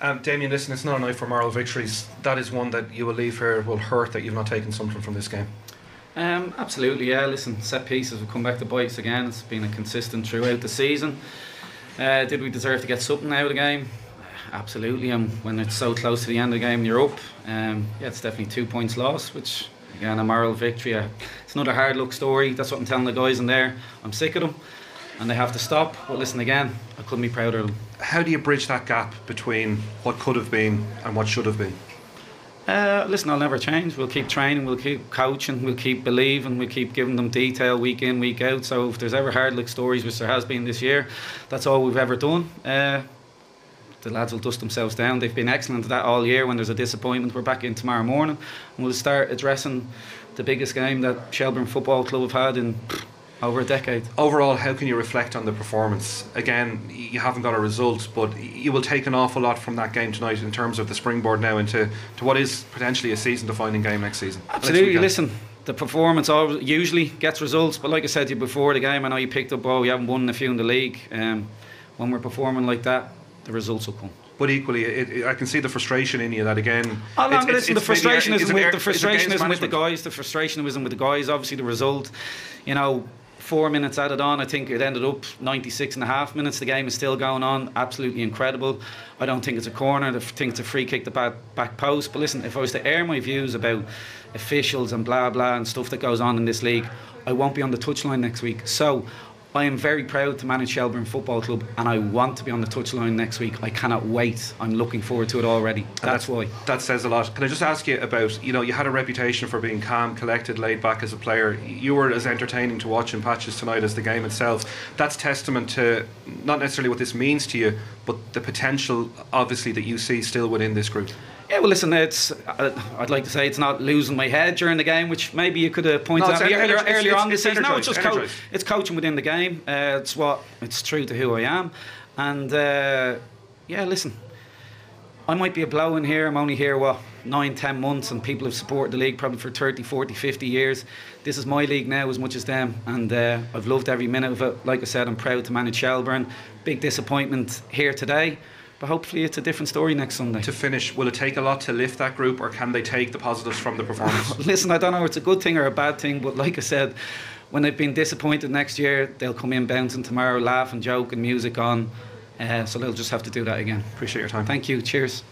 Um, Damien, listen, it's not a night for moral victories. That is one that you will leave here will hurt that you've not taken something from this game. Um, absolutely, yeah. Listen, set pieces will come back to bites again. It's been a consistent throughout the season. Uh, did we deserve to get something out of the game? Absolutely. And when it's so close to the end of the game, you're up. Um, yeah, it's definitely two points lost, which again a moral victory. Uh, it's another hard luck story. That's what I'm telling the guys in there. I'm sick of them, and they have to stop. But listen again, I couldn't be prouder of them. How do you bridge that gap between what could have been and what should have been? Uh, listen, I'll never change. We'll keep training, we'll keep coaching, we'll keep believing, we'll keep giving them detail week in, week out. So if there's ever hard luck stories, which there has been this year, that's all we've ever done. Uh, the lads will dust themselves down. They've been excellent at that all year. When there's a disappointment, we're back in tomorrow morning and we'll start addressing the biggest game that Shelbourne Football Club have had in over a decade. Overall, how can you reflect on the performance? Again, you haven't got a result, but you will take an awful lot from that game tonight in terms of the springboard now into to what is potentially a season-defining game next season. Absolutely. Next Listen, the performance usually gets results, but like I said to you before the game, I know you picked up, oh, you haven't won a few in the league. Um, when we're performing like that, the results will come. But equally, it, it, I can see the frustration in you that again. Oh, no, it's, listen, it's, the frustration isn't with the frustration isn't with the guys. The frustration isn't with the guys. Obviously, the result, you know, four minutes added on. I think it ended up 96 and a half minutes. The game is still going on. Absolutely incredible. I don't think it's a corner. I think it's a free kick the back, back post. But listen, if I was to air my views about officials and blah blah and stuff that goes on in this league, I won't be on the touchline next week. So I am very proud to manage Shelbourne Football Club and I want to be on the touchline next week. I cannot wait. I'm looking forward to it already. That's why. That says a lot. Can I just ask you about, you know, you had a reputation for being calm, collected, laid back as a player. You were as entertaining to watch in patches tonight as the game itself. That's testament to not necessarily what this means to you, but the potential, obviously, that you see still within this group. Yeah, well, listen, it's. Uh, I'd like to say it's not losing my head during the game, which maybe you could have pointed no, out earlier, earlier on this season. No, it's just co- it's coaching within the game. Uh, it's what it's true to who I am, and uh, yeah, listen. I might be a blow in here. I'm only here, what, nine, ten months, and people have supported the league probably for 30, 40, 50 years. This is my league now as much as them, and uh, I've loved every minute of it. Like I said, I'm proud to manage Shelbourne. Big disappointment here today. But hopefully it's a different story next Sunday. To finish, will it take a lot to lift that group, or can they take the positives from the performance? Listen, I don't know. It's a good thing or a bad thing, but like I said, when they've been disappointed next year, they'll come in bouncing tomorrow, laugh and joke and music on. Uh, so they'll just have to do that again. Appreciate your time. Thank you. Cheers.